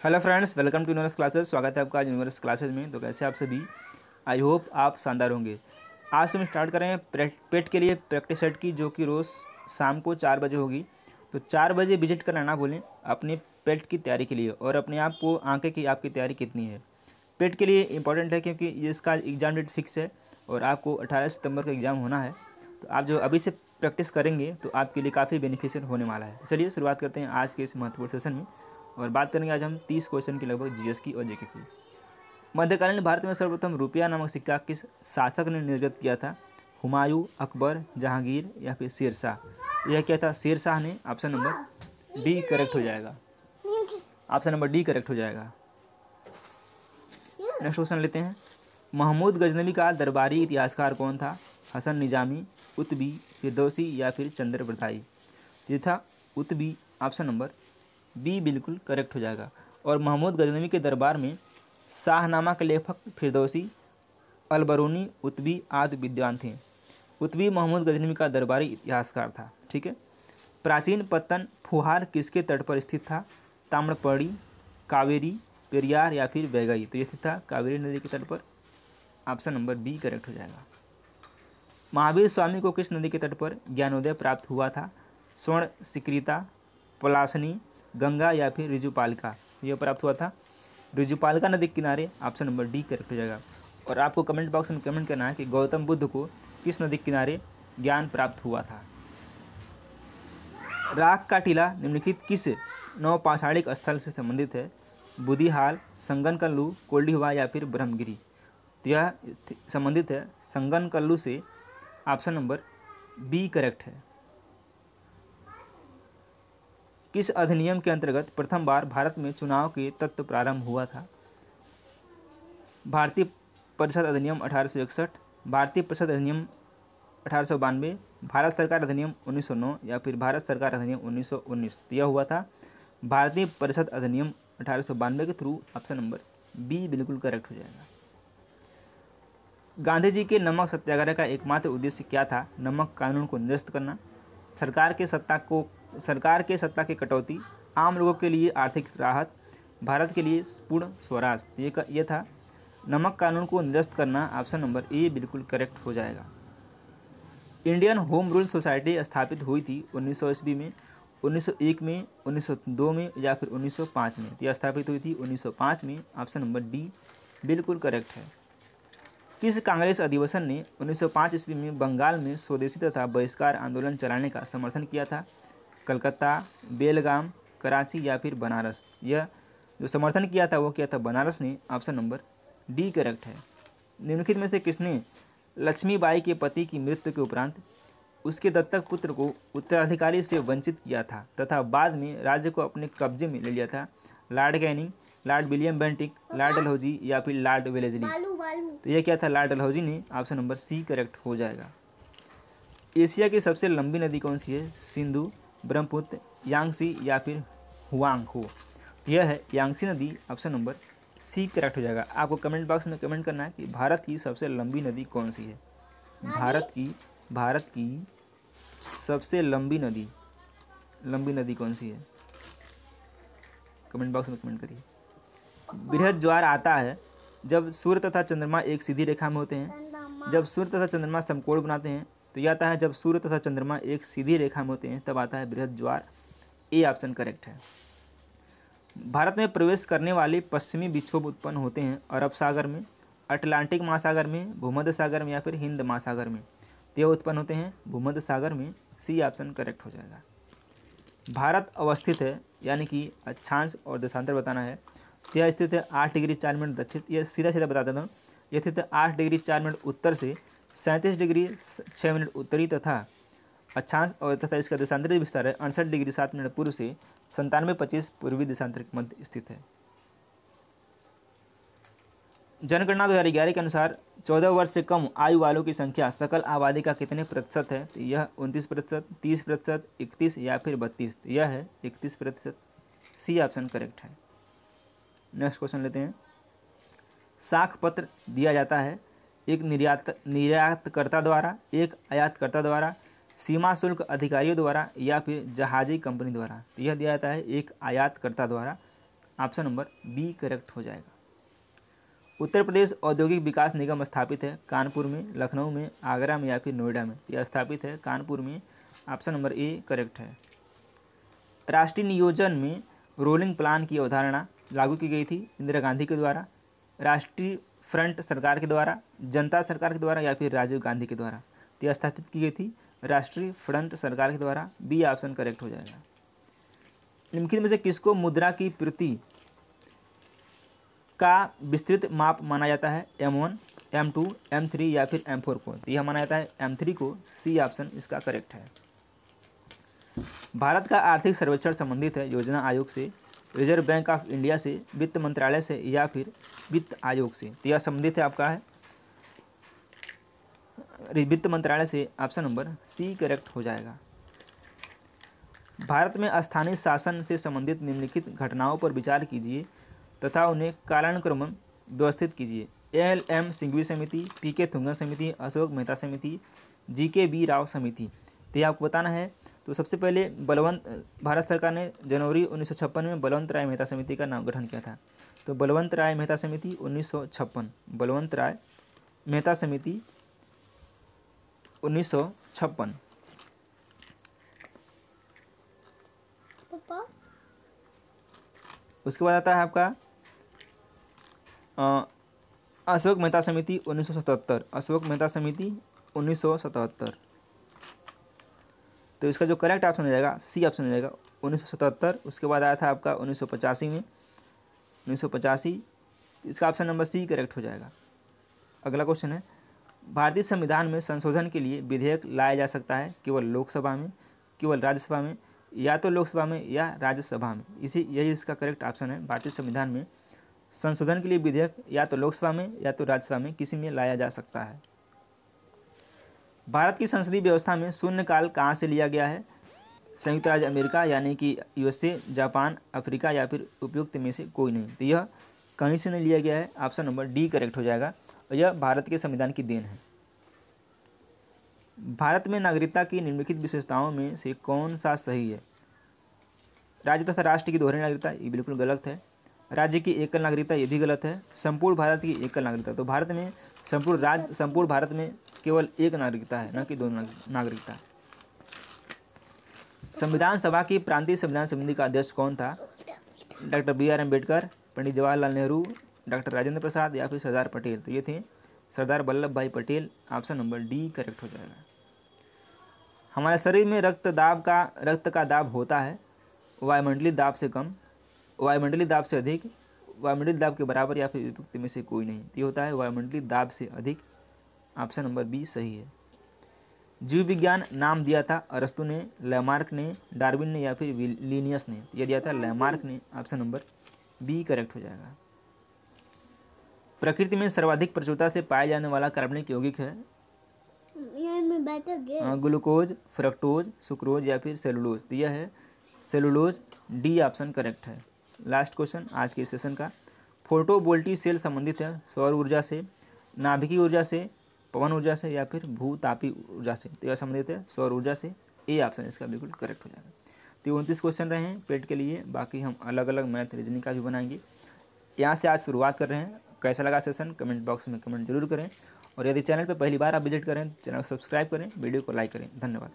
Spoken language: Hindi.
Hello friends welcome to Universe Classes स्वागत है आपका यूनिवर्स क्लासेस में। तो कैसे आप सभी? आई होप आप शानदार होंगे। आज से हम स्टार्ट करें पेट के लिए प्रैक्टिस सेट की, जो कि रोज़ शाम को चार बजे होगी। तो चार बजे विज़िट करना ना भूलें, अपने पेट की तैयारी के लिए और अपने आप को, आँखें की, आपकी तैयारी कितनी है। पेट के लिए इंपॉर्टेंट है क्योंकि इसका एग्ज़ाम डेट फिक्स है और आपको अठारह सितंबर का एग्ज़ाम होना है। तो आप जो अभी से प्रैक्टिस करेंगे तो आपके लिए काफ़ी बेनिफिशियल होने वाला है। तो चलिए शुरुआत करते हैं आज के इस महत्वपूर्ण सेशन में। और बात करेंगे आज हम तीस क्वेश्चन की लगभग जीएस की और जेके की। मध्यकालीन भारत में सर्वप्रथम रुपया नामक सिक्का किस शासक ने निर्गत किया था? हुमायूं, अकबर, जहांगीर या फिर शेरशाह यह क्या था? शेर शाह ने ऑप्शन नंबर डी करेक्ट हो जाएगा। ऑप्शन नंबर डी करेक्ट हो जाएगा। नेक्स्ट क्वेश्चन लेते हैं। महमूद गजनवी का दरबारी इतिहासकार कौन था? हसन निजामी उतबी फिरदौसी या फिर चंद्र प्रताई ये था उतबी ऑप्शन नंबर बी बिल्कुल करेक्ट हो जाएगा। और महमूद गजनवी के दरबार में शाहनामा के लेखक फिरदौसी, अलबरूनी, उतबी आदि विद्वान थे। उतबी महमूद गजनवी का दरबारी इतिहासकार था, ठीक है? प्राचीन पत्तन फुहार किसके तट पर स्थित था? ताम्रपड़ी कावेरी, पेरियार या फिर बैगई। तो ये स्थित था कावेरी नदी के तट पर। ऑप्शन नंबर बी करेक्ट हो जाएगा। महावीर स्वामी को किस नदी के तट पर ज्ञानोदय प्राप्त हुआ था? स्वर्ण सिक्रिता, पलासनी गंगा या फिर रिजुपालिका। यह प्राप्त हुआ था। रिजुपालिका नदी के किनारे ऑप्शन नंबर डी करेक्ट हो जाएगा। और आपको कमेंट बॉक्स में कमेंट करना है कि गौतम बुद्ध को किस नदी के किनारे ज्ञान प्राप्त हुआ था। राग का टीला निम्नलिखित किस नवपाषाणिक स्थल से संबंधित है? बुधिहाल संगन कल्लू कोल्डीवा या फिर ब्रह्मगिरी। तो यह संबंधित है। संगन कल्लू से ऑप्शन नंबर बी करेक्ट है। किस अधिनियम के अंतर्गत प्रथम बार भारत में चुनाव के तत्व प्रारंभ हुआ था? भारतीय परिषद अधिनियम अठारह सौ इकसठ, भारतीय परिषद अधिनियम अठारह सौ बानवे, भारत सरकार अधिनियम 1909 या फिर भारत सरकार अधिनियम 1919 तो यह हुआ था भारतीय परिषद अधिनियम अठारह सौ बानवे के थ्रू, ऑप्शन नंबर बी बिल्कुल करेक्ट हो जाएगा। गांधी जी के नमक सत्याग्रह का एकमात्र उद्देश्य क्या था? नमक कानून को निरस्त करना, सरकार के सत्ता को सरकार के सत्ता की कटौती, आम लोगों के लिए आर्थिक राहत, भारत के लिए पूर्ण स्वराज, ये ये था। नमक कानून को निरस्त करना ऑप्शन नंबर ए बिल्कुल करेक्ट हो जाएगा। इंडियन होम रूल सोसाइटी स्थापित हुई थी 1900 ईस्वी में 1901 में 1902 में या फिर 1905 में। यह स्थापित हुई थी 1905 में, ऑप्शन नंबर डी बिल्कुल करेक्ट है। किस कांग्रेस अधिवेशन ने 1905 ईस्वी में बंगाल में स्वदेशी तथा बहिष्कार आंदोलन चलाने का समर्थन किया था? कलकत्ता बेलगाम कराची या फिर बनारस। यह जो समर्थन किया था वो किया था बनारस ने। ऑप्शन नंबर डी करेक्ट है। निम्नलिखित में से किसने लक्ष्मीबाई के पति की मृत्यु के उपरांत उसके दत्तक पुत्र को उत्तराधिकारी से वंचित किया था तथा बाद में राज्य को अपने कब्जे में ले लिया था? Lord Canning Lord William Bentinck Lord Dalhousie या फिर लॉर्ड वेलेजली। तो यह क्या था? लॉर्ड डलहौजी ने ऑप्शन नंबर सी करेक्ट हो जाएगा। एशिया की सबसे लंबी नदी कौन सी है? सिंधु। ब्रह्मपुत्र यांगसी या फिर हुआंग हो यह है यांगसी नदी ऑप्शन नंबर सी करेक्ट हो जाएगा। आपको कमेंट बॉक्स में कमेंट करना है कि भारत की सबसे लंबी नदी कौन सी है? भारत की भारत की सबसे लंबी नदी लंबी नदी कौन सी है? कमेंट बॉक्स में कमेंट करिए। बृहद ज्वार आता है जब सूर्य तथा चंद्रमा एक सीधी रेखा में होते हैं। जब सूर्य तथा चंद्रमा समकोण बनाते हैं तो यह आता है जब सूर्य तथा चंद्रमा एक सीधी रेखा में होते हैं, तब आता है बृहद ज्वार। ए ऑप्शन करेक्ट है। भारत में प्रवेश करने वाले पश्चिमी विक्षोभ उत्पन्न होते हैं अरब सागर में, अटलांटिक महासागर में, भूमध्य सागर में या फिर हिंद महासागर में। ते उत्पन्न होते हैं भूमध्य सागर में। सी ऑप्शन करेक्ट हो जाएगा। भारत अवस्थित है, यानी कि अक्षांश और दशांतर बताना है। तो यह स्थित है आठ डिग्री चार मिनट दक्षिण, यह सीधा सीधा बता देता हूँ। यह स्थित है आठ डिग्री चार मिनट उत्तर से सैंतीस डिग्री छः मिनट उत्तरी तथा अक्षांश और तथा इसका देशांतरित विस्तार है। अड़सठ डिग्री सात मिनट पूर्व से संतानवे पच्चीस पूर्वी देशांतर के मध्य स्थित है। जनगणना दो हज़ार ग्यारह के अनुसार चौदह वर्ष से कम आयु वालों की संख्या सकल आबादी का कितने प्रतिशत है? तो यह उनतीस प्रतिशत, तीस प्रतिशत, इकतीस या फिर बत्तीस। तो यह है इकतीस प्रतिशत। सी ऑप्शन करेक्ट है। नेक्स्ट क्वेश्चन लेते हैं। साख पत्र दिया जाता है। एक निर्यात निर्यातकर्ता द्वारा, एक आयातकर्ता द्वारा, सीमा शुल्क अधिकारियों द्वारा या फिर जहाजी कंपनी द्वारा। तो यह दिया जाता है एक आयातकर्ता द्वारा। ऑप्शन नंबर बी करेक्ट हो जाएगा। उत्तर प्रदेश औद्योगिक विकास निगम स्थापित है कानपुर में, लखनऊ में, आगरा में या फिर नोएडा में। यह स्थापित है कानपुर में। ऑप्शन नंबर ए करेक्ट है। राष्ट्रीय नियोजन में रोलिंग प्लान की अवधारणा लागू की गई थी इंदिरा गांधी के द्वारा। राष्ट्रीय फ्रंट सरकार के द्वारा, जनता सरकार के द्वारा या फिर राजीव गांधी के द्वारा तो यह स्थापित की गई थी। राष्ट्रीय फ्रंट सरकार के द्वारा बी ऑप्शन करेक्ट हो जाएगा। निम्नलिखित में से किसको मुद्रा की प्रति का विस्तृत माप माना जाता है? M one M two M three या फिर एम फोर को? तो यह माना जाता है एम थ्री को सी ऑप्शन इसका करेक्ट है। भारत का आर्थिक सर्वेक्षण संबंधित है, योजना आयोग से रिज़र्व बैंक ऑफ़ इंडिया से, वित्त मंत्रालय से या फिर वित्त आयोग से। तो यह संबंधित है आपका है। वित्त मंत्रालय से ऑप्शन नंबर सी करेक्ट हो जाएगा। भारत में स्थानीय शासन से संबंधित निम्नलिखित घटनाओं पर विचार कीजिए तथा उन्हें कालानुक्रम व्यवस्थित कीजिए। एल एम सिंघवी समिति, पी के थुंगा समिति, अशोक मेहता समिति, जी के बी राव समिति। तो ये आपको बताना है तो सबसे पहले बलवंत भारत सरकार ने जनवरी उन्नीस सौ छप्पन में बलवंत राय मेहता समिति का नाम गठन किया था। तो बलवंत राय मेहता समिति उन्नीस सौ छप्पन बलवंत राय मेहता समिति उन्नीस उसके बाद आता है आपका अशोक मेहता समिति उन्नीस सौ सतहत्तर अशोक मेहता समिति उन्नीस सौ सतहत्तर। तो इसका जो करेक्ट ऑप्शन हो जाएगा सी ऑप्शन हो जाएगा उन्नीस सौ सतहत्तर, उसके बाद आया था आपका उन्नीस सौ पचासी में। उन्नीस इसका ऑप्शन नंबर सी करेक्ट हो जाएगा। अगला क्वेश्चन है, भारतीय संविधान में संशोधन के लिए विधेयक लाया जा सकता है केवल लोकसभा में, केवल राज्यसभा में, या तो लोकसभा में या राज्यसभा में? इसी, यही इसका करेक्ट ऑप्शन है, भारतीय संविधान में संशोधन के लिए विधेयक या तो लोकसभा में या तो राज्यसभा में किसी में लाया जा सकता है। भारत की संसदीय व्यवस्था में शून्यकाल कहाँ से लिया गया है? संयुक्त राज्य अमेरिका, यानी कि यूएसए, जापान, अफ्रीका या फिर उपयुक्त में से कोई नहीं। तो यह कहीं से नहीं लिया गया है? ऑप्शन नंबर डी करेक्ट हो जाएगा और यह भारत के संविधान की देन है। भारत में नागरिकता की निम्नलिखित विशेषताओं में से कौन सा सही है? राज्य तथा राष्ट्र की दोहरी नागरिकता, ये बिल्कुल गलत है। राज्य की एकल नागरिकता, ये भी गलत है। संपूर्ण भारत की एकल नागरिकता। तो भारत में संपूर्ण राज्य, संपूर्ण भारत में केवल एक नागरिकता है, न कि दो नागरिकता। संविधान सभा की प्रांतीय संविधान समिति का अध्यक्ष कौन था? Doctor B R Ambedkar, Pandit Jawaharlal Nehru, doctor Rajendra Prasad या फिर सरदार पटेल? तो ये थे Sardar Vallabh Bhai Patel, option number D correct हो जाएगा। हमारे शरीर में रक्त दाब का, रक्त का दाब होता है, वायुमंडलीय दाब से कम, वायुमंडलीय दाब से अधिक, वायुमंडलीय दाब के बराबर या फिर विभक्त में से कोई नहीं। तो ये होता है वायुमंडलीय दाब से अधिक ऑप्शन नंबर बी सही है। जीव विज्ञान नाम दिया था अरस्तु ने लैमार्क ने डार्विन ने या फिर लीनियस ने। यह दिया था लैमार्क ने ऑप्शन नंबर बी करेक्ट हो जाएगा। प्रकृति में सर्वाधिक प्रचुरता से पाया जाने वाला कार्बनिक यौगिक है ग्लूकोज फ्रक्टोज सुक्रोज या फिर सेलुलोज। तो यह है सेलुलोज डी ऑप्शन करेक्ट है। लास्ट क्वेश्चन आज के सेशन का। फोटोवोल्टी सेल संबंधित है सौर ऊर्जा से नाभिकीय ऊर्जा से पवन ऊर्जा से या फिर भूतापी ऊर्जा से। तो यह संबंधित है, सौर ऊर्जा से ए ऑप्शन इसका बिल्कुल करेक्ट हो जाएगा। तो उनतीस क्वेश्चन रहे हैं पेट के लिए, बाकी हम अलग अलग मैथ रीजनिंग का भी बनाएँगे। यहाँ से आज शुरुआत कर रहे हैं। कैसा लगा सेशन कमेंट बॉक्स में कमेंट ज़रूर करें। और यदि चैनल पर पहली बार आप विज़िट करें चैनल को सब्सक्राइब करें वीडियो को लाइक करें। धन्यवाद।